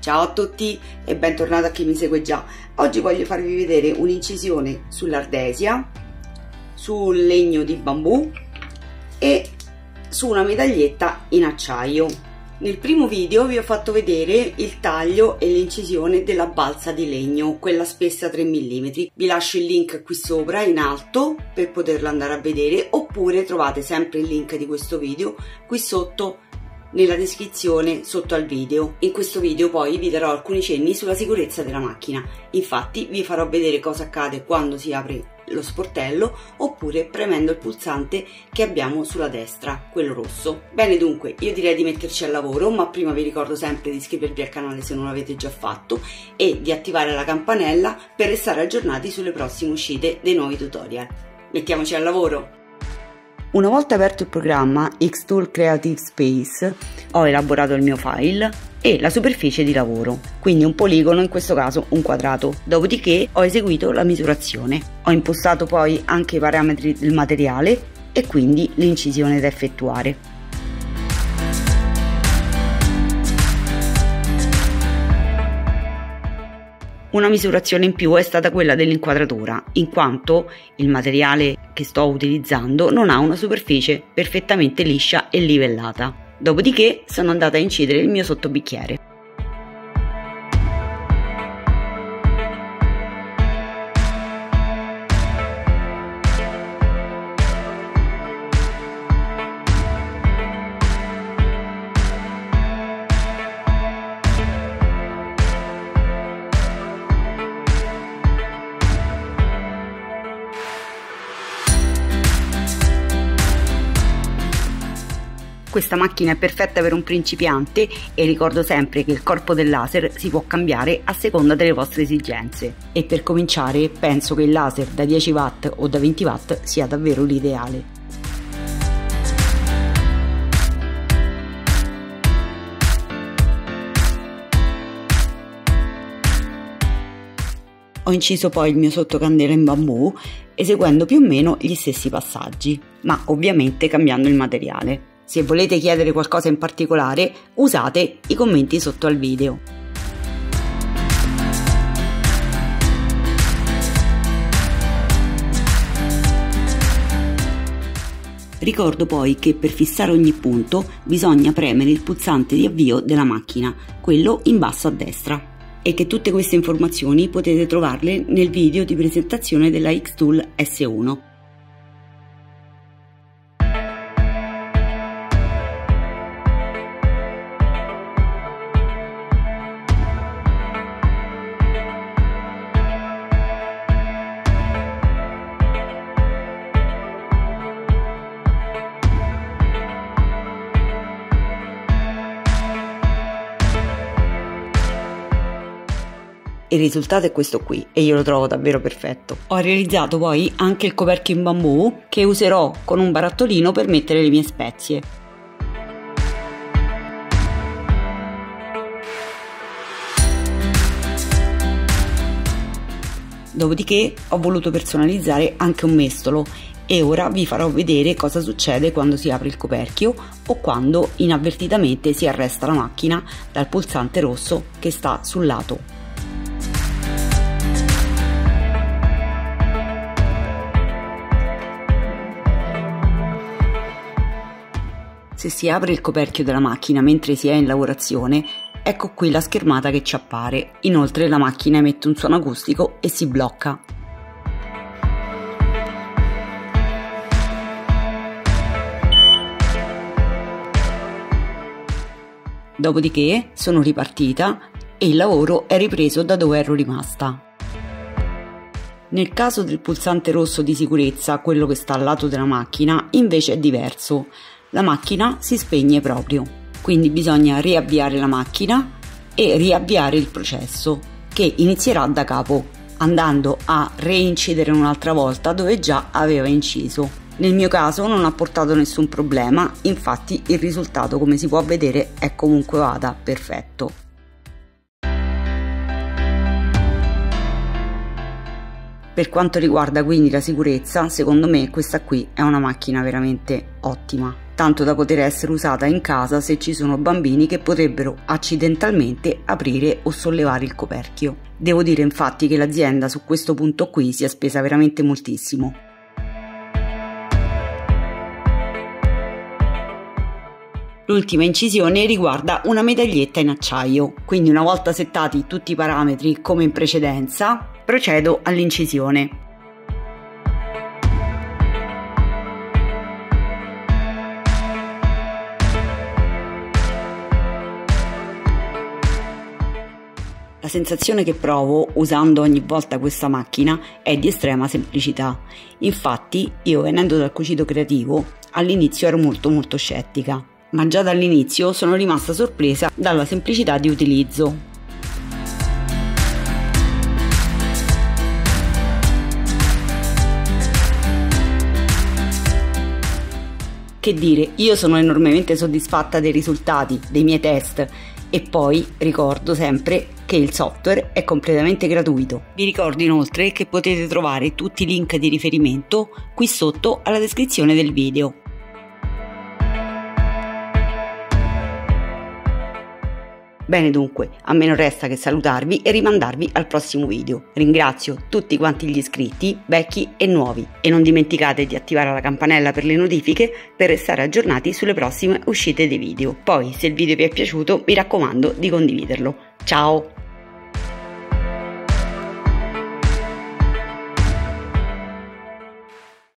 Ciao a tutti e bentornato a chi mi segue già. Oggi voglio farvi vedere un'incisione sull'ardesia, sul legno di bambù e su una medaglietta in acciaio. Nel primo video vi ho fatto vedere il taglio e l'incisione della balsa di legno, quella spessa 3 mm. Vi lascio il link qui sopra in alto per poterlo andare a vedere oppure trovate sempre il link di questo video qui sotto nella descrizione sotto al video. In questo video poi vi darò alcuni cenni sulla sicurezza della macchina, infatti vi farò vedere cosa accade quando si apre lo sportello oppure premendo il pulsante che abbiamo sulla destra, quello rosso. Bene dunque, io direi di metterci al lavoro, ma prima vi ricordo sempre di iscrivervi al canale se non l'avete già fatto e di attivare la campanella per restare aggiornati sulle prossime uscite dei nuovi tutorial. Mettiamoci al lavoro! Una volta aperto il programma Xtool Creative Space ho elaborato il mio file e la superficie di lavoro, quindi un poligono, in questo caso un quadrato. Dopodiché ho eseguito la misurazione. Ho impostato poi anche i parametri del materiale e quindi l'incisione da effettuare. Una misurazione in più è stata quella dell'inquadratura, in quanto il materiale che sto utilizzando non ha una superficie perfettamente liscia e livellata. Dopodiché sono andata a incidere il mio sottobicchiere. Questa macchina è perfetta per un principiante e ricordo sempre che il corpo del laser si può cambiare a seconda delle vostre esigenze. E per cominciare penso che il laser da 10 watt o da 20 watt sia davvero l'ideale. Ho inciso poi il mio sottocandela in bambù eseguendo più o meno gli stessi passaggi, ma ovviamente cambiando il materiale. Se volete chiedere qualcosa in particolare, usate i commenti sotto al video. Ricordo poi che per fissare ogni punto bisogna premere il pulsante di avvio della macchina, quello in basso a destra e che tutte queste informazioni potete trovarle nel video di presentazione della Xtool S1. Il risultato è questo qui e io lo trovo davvero perfetto. Ho realizzato poi anche il coperchio in bambù che userò con un barattolino per mettere le mie spezie. Dopodiché ho voluto personalizzare anche un mestolo e ora vi farò vedere cosa succede quando si apre il coperchio o quando inavvertitamente si arresta la macchina dal pulsante rosso che sta sul lato. Se si apre il coperchio della macchina mentre si è in lavorazione, ecco qui la schermata che ci appare. Inoltre la macchina emette un suono acustico e si blocca. Dopodiché sono ripartita e il lavoro è ripreso da dove ero rimasta. Nel caso del pulsante rosso di sicurezza, quello che sta al lato della macchina, invece è diverso la macchina si spegne proprio. Quindi bisogna riavviare la macchina e riavviare il processo che inizierà da capo andando a reincidere un'altra volta dove già aveva inciso. Nel mio caso non ha portato nessun problema, infatti il risultato come si può vedere è comunque vada perfetto. Per quanto riguarda quindi la sicurezza, secondo me questa qui è una macchina veramente ottima tanto da poter essere usata in casa se ci sono bambini che potrebbero accidentalmente aprire o sollevare il coperchio. Devo dire infatti che l'azienda su questo punto qui si è spesa veramente moltissimo. L'ultima incisione riguarda una medaglietta in acciaio, quindi una volta settati tutti i parametri come in precedenza, procedo all'incisione. Sensazione che provo usando ogni volta questa macchina è di estrema semplicità. Infatti, io venendo dal cucito creativo, all'inizio ero molto molto scettica, ma già dall'inizio sono rimasta sorpresa dalla semplicità di utilizzo. Che dire, io sono enormemente soddisfatta dei risultati dei miei test e poi ricordo sempre che il software è completamente gratuito. Vi ricordo inoltre che potete trovare tutti i link di riferimento qui sotto alla descrizione del video. Bene dunque, a me non resta che salutarvi e rimandarvi al prossimo video. Ringrazio tutti quanti gli iscritti, vecchi e nuovi, e non dimenticate di attivare la campanella per le notifiche per restare aggiornati sulle prossime uscite dei video. Poi, se il video vi è piaciuto, mi raccomando di condividerlo. Ciao!